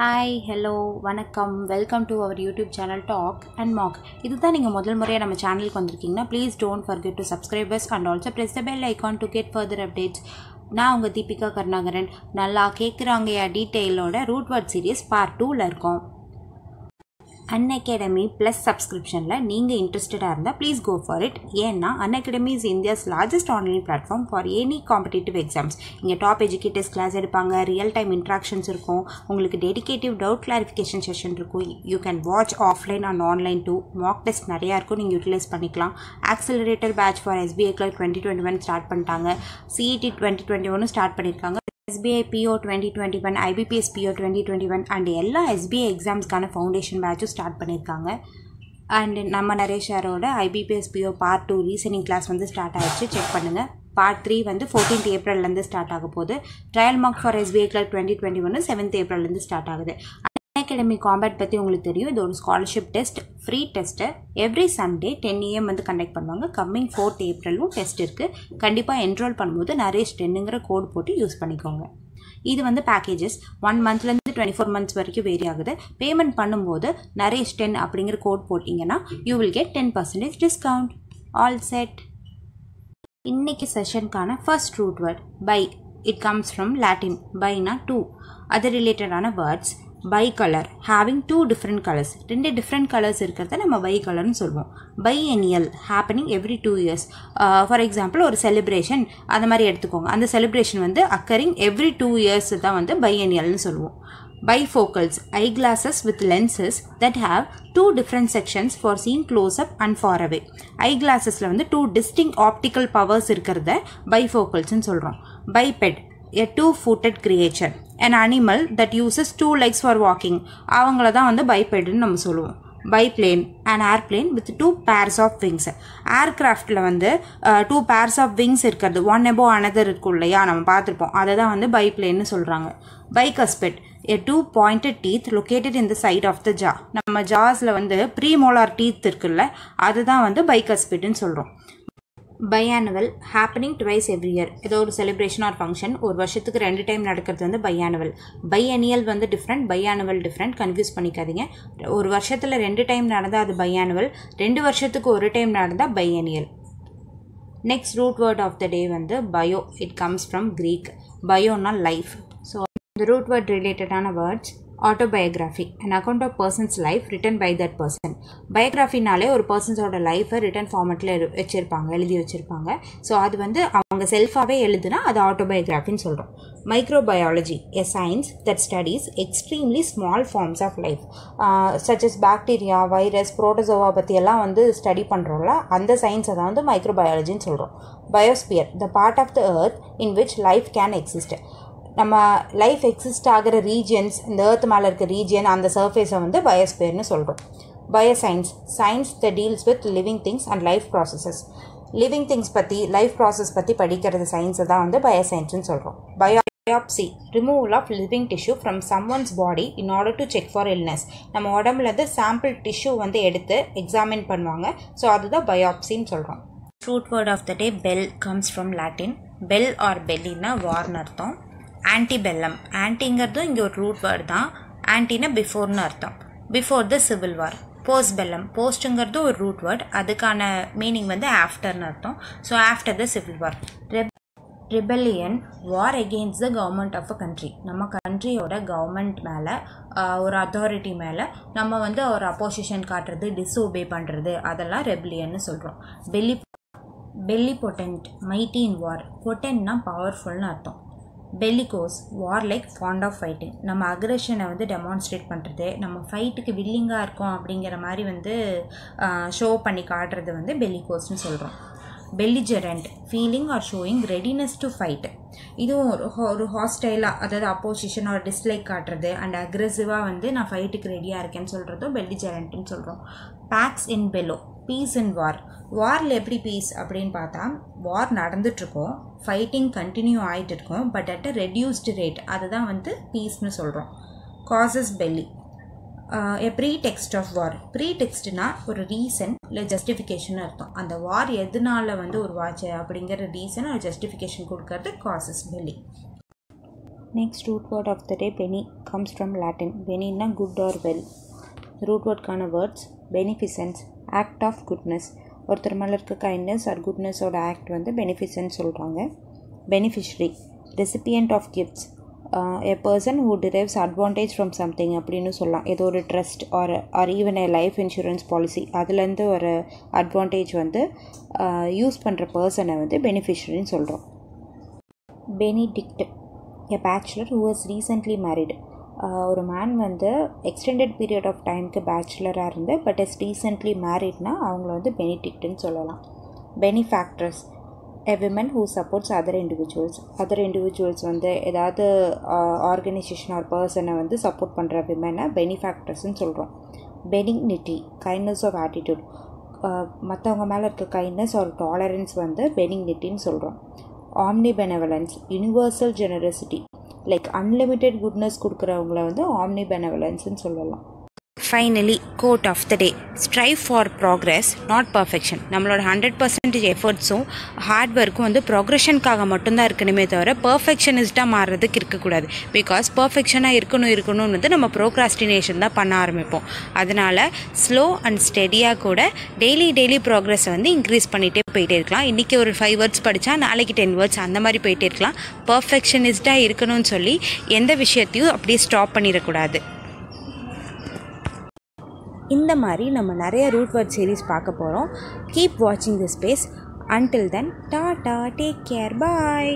Hi hello வணக்கம். Welcome to our YouTube channel talk and mock இதுதான் நீங்கள் முதல் முறையாக நம்ம சேனலுக்கு வந்திருக்கீங்கன்னா please don't forget to subscribers and also press the bell icon to get further updates நான் உங்கள் தீபிகா கருணாகரன். நல்லா கேட்குறாங்க டீட்டெயிலோட ரூட் வேர்ட் சீரிஸ் பார்ட் டூவில் இருக்கோம். அன் அகாடமி ப்ளஸ் சப்ஸ்கிரிப்ஷனில் நீங்கள் இன்ட்ரெஸ்டடாக இருந்தால் ப்ளீஸ் கோ ஃபார் இட் ஏன்னா Unacademy is India's largest online platform for any competitive exams இங்கே டாப் எஜுகேட்டர்ஸ் கிளாஸ் எடுப்பாங்க ரியல் டைம் இன்ட்ராக்ஷன்ஸ் இருக்கும் உங்களுக்கு டெடிகேட்டிவ் டவுட் கிளாரிஃபிகேஷன் செஷன் இருக்கும். You can watch offline and online too mock test நிறையா இருக்கும் நீங்கள் utilise பண்ணிக்கலாம். Accelerator batch for SBI clerk twenty twenty one start பண்ணிட்டாங்க. சிஇடி டுவெண்ட்டி டுவெண்ட்டி ஒன்று ஸ்டார்ட் பண்ணியிருக்காங்க SBI PO twenty twenty one IBPS PO twenty twenty one and எல்லா SBI எக்ஸாம்ஸ்க்கான foundation பேட்சும் ஸ்டார்ட் பண்ணியிருக்காங்க. அண்ட் நம்ம நரேஷாரோட IBPS PO part two reasoning class வந்து start ஆயிடுச்சு. செக் பண்ணுங்கள் பார்ட் த்ரீ வந்து ஃபோர்டீன்த் ஏப்ரல்லேருந்து ஸ்டார்ட் ஆக போகுது. Trial mark for SBI clerk twenty twenty ஒன்று செவன்த் ஏப்ரல்லேருந்து ஸ்டார்ட் ஆகுது. அகாடமி காம்பேட் பற்றி உங்களுக்கு தெரியும். இது ஒரு scholarship test free test every Sunday ten AM வந்து கண்டக்ட் பண்ணுவாங்க. கம்மிங் ஃபோர்த் ஏப்ரலும் டெஸ்ட் இருக்குது கண்டிப்பாக என்ரோல் பண்ணும்போது நரேஷ் டென்னுங்கிற கோட் போட்டு யூஸ் பண்ணிக்கோங்க. இது வந்து பேக்கேஜஸ் ஒன் மந்த்லேருந்து டுவெண்ட்டி ஃபோர் மந்த்ஸ் வரைக்கும் வேரி ஆகுது. பேமெண்ட் பண்ணும்போது நரேஷ் டென் அப்படிங்கிற கோட் போட்டிங்கன்னா you will get ten percentage discount all set இன்னைக்கு செஷனுக்கான first root word bi it comes from Latin பைனா two அது ரிலேட்டடான words bicolour having two different colours ரெண்டு டிஃப்ரெண்ட் கலர்ஸ் இருக்கிறத நம்ம பை கலர்னு சொல்லுவோம் biennial happening every two years for example ஒரு செலிப்ரேஷன் அந்த மாதிரி எடுத்துக்கோங்க. அந்த செலிப்ரேஷன் வந்து அக்கரிங் எவ்ரி டூ இயர்ஸ் தான் வந்து பை எனியல்னு சொல்லுவோம் bifocals with with lenses that have two different sections for seeing close up and far away. கிளாஸஸில் வந்து two distinct optical powers இருக்கிறத bifocalsனு சொல்கிறோம் biped a two footed creature an animal that uses two legs for walking. அவங்கள தான் வந்து பைபெடுன்னு நம்ம சொல்லுவோம். Biplane and airplane with two pairs of wings ஏர்கிராஃப்டில் வந்து டூ பேர்ஸ் ஆஃப் விங்ஸ் இருக்கிறது. ஒன் எபோ அனதர் இருக்கும் இல்லையா? நம்ம பார்த்துருப்போம். அதை தான் வந்து பைப்ளேன்னு சொல்கிறாங்க bicuspid a two pointed teeth located in the side of the jaw நம்ம ஜாஸில் வந்து ப்ரீமோலார் டீத் இருக்குல்ல அதுதான் வந்து பைகஸ்பெட்னு சொல்கிறோம் biannual happening twice every year ஏதோ ஒரு செலிப்ரேஷன் ஆர் ஃபங்க்ஷன் ஒரு வருஷத்துக்கு ரெண்டு டைம் நடக்கிறது வந்து பையானுவல் பையனியல் வந்து டிஃப்ரெண்ட் பையானுவல் டிஃப்ரெண்ட் கன்ஃபியூஸ் பண்ணிக்காதீங்க. ஒரு வருஷத்தில் ரெண்டு டைம் நடந்தால் அது பையானுவல் ரெண்டு வருஷத்துக்கு ஒரு டைம் நடந்தால் biennial next root word of the day வந்து bio it comes from Greek பயோனா life so இந்த ரூட் வேர்ட் ரிலேட்டடான words autobiography and account of person's life written by that person பயோகிராஃபினாலே ஒரு பர்சன்ஸோட லைஃப்பை ரிட்டன் ஃபார்மெட்டில் வச்சுருப்பாங்க எழுதி வச்சுருப்பாங்க. ஸோ அது வந்து அவங்க செல்ஃபாகவே எழுதுனா அது ஆட்டோபயோகிராஃபின்னு சொல்கிறோம் microbiology a science that studies extremely small forms of life such as bacteria virus protozoa பற்றியெல்லாம் வந்து ஸ்டடி பண்ணுறோம்ல அந்த சயின்ஸை தான் வந்து மைக்ரோபயாலஜின்னு சொல்கிறோம் biosphere the part of the earth in which life can exist நம்ம லைஃப் எக்ஸிஸ்ட் ஆகிற ரீஜியன்ஸ் இந்த ஏர்த் மேலே இருக்க ரீஜியன் அந்த சர்ஃபேஸை வந்து பயோஸ்பியர்னு சொல்கிறோம் bioscience science the deals with living things and life processes living things பற்றி லைஃப் ப்ராசஸ் பற்றி படிக்கிறது சயின்ஸை தான் வந்து பயோசைன்ஸ்னு சொல்கிறோம் bio biopsy removal of living tissue from someone's body in order to check for illness நம்ம உடம்புலேருந்து சாம்பிள் டிஷ்யூ வந்து எடுத்து எக்ஸாமின் பண்ணுவாங்க. ஸோ அதுதான் பயாப்சின்னு சொல்கிறோம் shoot word of the day bell comes from Latin bell or பெல்லின்னா வார்னு அர்த்தம். ஆன்டிபெல்லம் ஆன்டிங்கிறதும் இங்கே ஒரு ரூட் வேர்டு தான். ஆன்டினா பிஃபோர்னு அர்த்தம். Before the civil war post bellum போஸ்ட்டுங்கிறது ஒரு ரூட் வேர்ட் அதுக்கான மீனிங் வந்து ஆஃப்டர்னு அர்த்தம். So after the civil war rebellion war against the government of a country நம்ம கண்ட்ரியோட கவர்மெண்ட் மேலே ஒரு அத்தாரிட்டி மேலே நம்ம வந்து ஒரு அப்போசிஷன் காட்டுறது டிஸ்ஓபே பண்ணுறது அதெல்லாம் ரெபிலியன்னு சொல்கிறோம் belli bellipotent mighty in war பொட்டன்னா பவர்ஃபுல்னு அர்த்தம். Bellicose war like fond of fighting நம்ம அக்ரெஷனை வந்து டெமான்ஸ்ட்ரேட் பண்ணுறது நம்ம ஃபைட்டுக்கு வில்லிங்காக இருக்கோம் அப்படிங்கிற மாதிரி வந்து ஷோ பண்ணி காட்டுறது வந்து பெல்லிகோஸ்னு சொல்கிறோம் belligerent feeling or showing readiness to fight இதுவும் ஒரு ஒரு ஹாஸ்டைலாக அதாவது அப்போசிஷன் ஒரு டிஸ்லைக் காட்டுறது அண்ட் அக்ரெசிவாக வந்து நான் ஃபைட்டுக்கு ரெடியாக இருக்கேன்னு சொல்கிறதும் பெல்லிஜரண்ட்னு சொல்கிறோம் பேக்ஸ் இன் பெலோ பீஸ் இன் வார் வாரில் எப்படி பீஸ் அப்படின்னு பார்த்தா வார் நடந்துட்டுருக்கோம். ஃபைட்டிங் கண்டினியூ ஆகிட்டு இருக்கும் but at a reduced rate அதுதான் வந்து பீஸ்னு சொல்கிறோம் casus belli a pretext of war pre டெக்ஸ்ட்னா ஒரு ரீசன் இல்லை ஜஸ்டிஃபிகேஷன் அர்த்தம். அந்த வார் எதனால வந்து ஒரு வாட்ச் அப்படிங்கிற ரீசன் ஒரு ஜஸ்டிஃபிகேஷன் கொடுக்கறது casus belli next root word of the day bene comes from Latin பெனின்னா good or well root வேர்ட்கான words beneficence act of goodness ஒருத்தர் மேலே இருக்க கைண்ட்னஸ் ஆர் குட்னஸோட ஆக்ட் வந்து பெனிஃபிசன்ஸ் சொல்கிறாங்க beneficiary recipient of gifts a person who derives advantage from something அப்படின்னு சொல்லலாம். ஏதோ ஒரு trust or or even a life insurance policy அதுலேருந்து ஒரு அட்வான்டேஜ் வந்து யூஸ் பண்ணுற பர்சனை வந்து பெனிஃபிஷரின்னு சொல்கிறோம் benedick a bachelor who has recently married ஒரு மேன் வந்து எக்ஸ்டெண்டட் பீரியட் ஆஃப் டைமுக்கு பேச்சுலராக இருந்து பட் எஸ் ரீசெண்ட்லி மேரிட்னா அவங்கள வந்து பெனிடிக்ட்னு சொல்லலாம். Benefactress a women who supports other individuals other individuals வந்து ஏதாவது ஆர்கனைசேஷன் ஆர் பர்சனை வந்து சப்போர்ட் பண்ணுற விமனை பெனிஃபேக்ட்ரஸ்ன்னு சொல்கிறோம் பெனிக்னிட்டி கைண்ட்னஸ் ஆஃப் ஆட்டிடியூட் மற்றவங்க மேலே இருக்க கைண்ட்னஸ் ஆர் டாலரன்ஸ் வந்து பெனிக்னிட்டின்னு சொல்கிறோம் omnibenevolence universal generosity like unlimited goodness கொடுக்குறவங்கள வந்து ஆம்னி பெனவலன்ஸ்னு சொல்லலாம். Finally quote of the day strive for progress not perfection நம்மளோட ஹண்ட்ரட் பர்சன்டேஜ் எஃபர்ட்ஸும் ஹார்ட் ஒர்க்கும் வந்து ப்ரோக்ரஷனுக்காக மட்டும்தான் இருக்கணுமே தவிர பர்ஃபெக்ஷனிஸ்ட்டாக மாறுறதுக்கு இருக்கக்கூடாது. பிகாஸ் பர்ஃபெக்ஷனாக இருக்கணும் இருக்கணும்னு வந்து நம்ம ப்ரோக்ராஸ்டினேஷன் தான் பண்ண ஆரம்பிப்போம். அதனால் ஸ்லோ அண்ட் ஸ்டெடியாக கூட டெய்லி டெய்லி ப்ராக்ரெஸை வந்து இன்க்ரீஸ் பண்ணிகிட்டே போயிட்டே இருக்கலாம். இன்றைக்கி ஒரு ஃபைவ் வேர்ட்ஸ் படித்தா நாளைக்கு டென் வேர்ட்ஸ் அந்த மாதிரி போயிட்டே இருக்கலாம். பர்ஃபெக்ஷனிஸ்ட்டாக இருக்கணும்னு சொல்லி எந்த விஷயத்தையும் அப்படியே ஸ்டாப் பண்ணிடக்கூடாது. இந்த மாதிரி நம்ம நிறைய ரூட் வேர்ட் சீரீஸ் பார்க்க போகிறோம் கீப் வாட்சிங் the space until then tata take care bye